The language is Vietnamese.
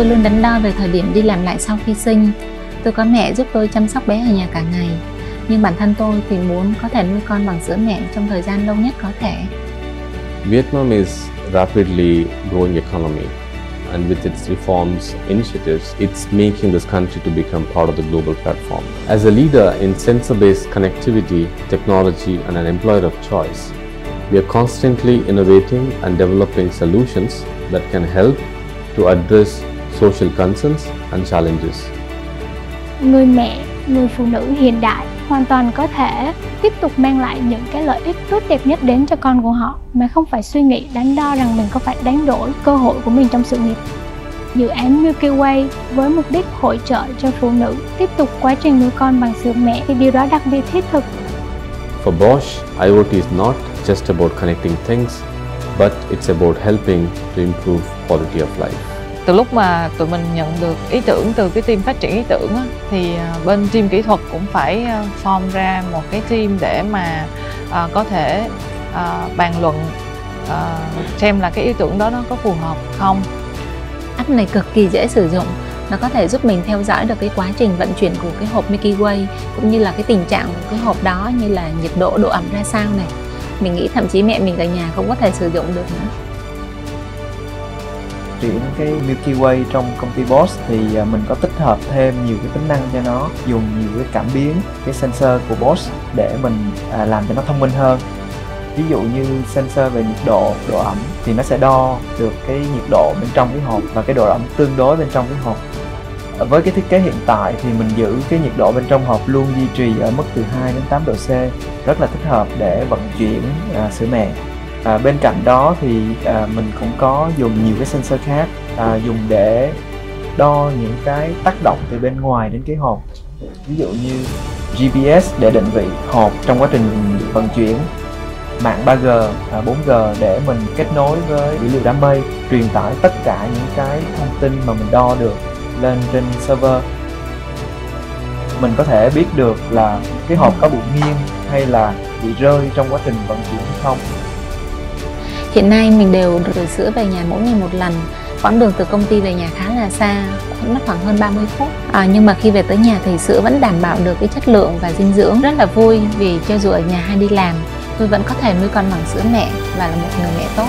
Tôi luôn đắn đo về thời điểm đi làm lại sau khi sinh. Tôi có mẹ giúp tôi chăm sóc bé ở nhà cả ngày. Nhưng bản thân tôi thì muốn có thể nuôi con bằng sữa mẹ trong thời gian lâu nhất có thể. Vietnam is rapidly growing economy and with its reforms initiatives it's making this country to become part of the global platform. As a leader in sensor-based connectivity, technology and an employer of choice, we are constantly innovating and developing solutions that can help to address social concerns and challenges. Người mẹ, người phụ nữ hiện đại hoàn toàn có thể tiếp tục mang lại những cái lợi ích tốt đẹp nhất đến cho con của họ mà không phải suy nghĩ đắn đo rằng mình có phải đánh đổi cơ hội của mình trong sự nghiệp. Dự án Milky Way với mục đích hỗ trợ cho phụ nữ tiếp tục quá trình nuôi con bằng sữa mẹ thì điều đó đặc biệt thiết thực. For Bosch, IoT is not just about connecting things, but it's about helping to improve quality of life từ lúc mà tụi mình nhận được ý tưởng từ cái team phát triển ý tưởng á, thì à, bên team kỹ thuật cũng phải à, form ra một cái team để mà à, có thể à, bàn luận à, xem là cái ý tưởng đó nó có phù hợp không. App này cực kỳ dễ sử dụng nó có thể giúp mình theo dõi được cái quá trình vận chuyển của cái hộp Milky Way cũng như là cái tình trạng của cái hộp đó như là nhiệt độ độ ẩm ra sao này. Mình nghĩ thậm chí mẹ mình ở nhà cũng có thể sử dụng được nữa triển cái Milky Way trong công ty Bosch thì à, mình có tích hợp thêm nhiều cái tính năng cho nó dùng nhiều cái cảm biến cái sensor của Bosch để mình à, làm cho nó thông minh hơn. Ví dụ như sensor về nhiệt độ độ ẩm thì nó sẽ đo được cái nhiệt độ bên trong cái hộp và cái độ ẩm tương đối bên trong cái hộp. Với cái thiết kế hiện tại thì mình giữ cái nhiệt độ bên trong hộp luôn duy trì ở mức từ 2 đến 8 độ C rất là thích hợp để vận chuyển à, sữa mẹ à, bên cạnh đó thì à, mình cũng có dùng nhiều cái sensor khác à, dùng để đo những cái tác động từ bên ngoài đến cái hộp. Ví dụ như GPS để định vị hộp trong quá trình vận chuyển mạng 3G, 4G à, để mình kết nối với dữ liệu đám mây truyền tải tất cả những cái thông tin mà mình đo được lên trên server. Mình có thể biết được là cái hộp có bị nghiêng hay là bị rơi trong quá trình vận chuyển hay không. Hiện nay mình đều rửa sữa về nhà mỗi ngày một lần. Quãng đường từ công ty về nhà khá là xa mất khoảng hơn 30 phút. À, Nhưng mà khi về tới nhà thì sữa vẫn đảm bảo được cái chất lượng và dinh dưỡng. Rất là vui vì cho dù ở nhà hay đi làm Tôi vẫn có thể nuôi con bằng sữa mẹ và là một người mẹ tốt.